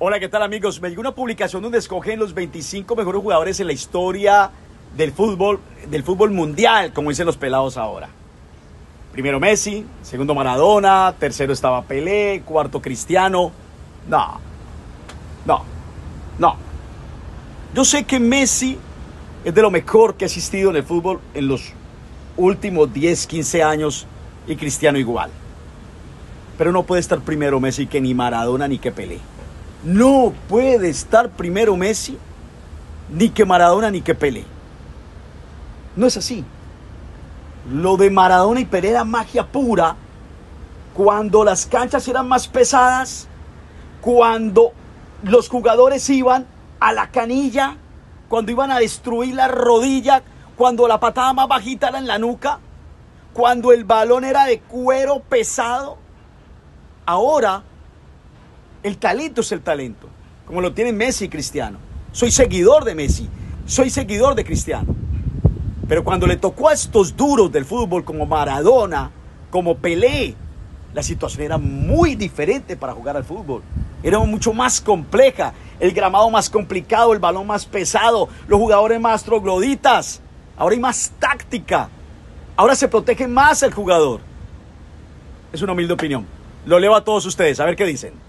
Hola, ¿qué tal amigos? Me llegó una publicación donde escogen los 25 mejores jugadores en la historia del fútbol, del fútbol mundial, como dicen los pelados ahora. Primero Messi, segundo Maradona, tercero estaba Pelé, cuarto Cristiano. No, no, no. Yo sé que Messi es de lo mejor que ha existido en el fútbol en los últimos 10, 15 años y Cristiano igual. Pero no puede estar primero Messi que ni Maradona ni que Pelé. No puede estar primero Messi, ni que Maradona, ni que Pelé. No es así. Lo de Maradona y Pelé era magia pura cuando las canchas eran más pesadas, cuando los jugadores iban a la canilla, cuando iban a destruir la rodilla, cuando la patada más bajita era en la nuca, cuando el balón era de cuero pesado. Ahora el talento es el talento, como lo tienen Messi y Cristiano. Soy seguidor de Messi, soy seguidor de Cristiano. Pero cuando le tocó a estos duros del fútbol como Maradona, como Pelé, la situación era muy diferente para jugar al fútbol. Era mucho más compleja, el gramado más complicado, el balón más pesado, los jugadores más trogloditas. Ahora hay más táctica. Ahora se protege más el jugador. Es una humilde opinión. Lo leo a todos ustedes, a ver qué dicen.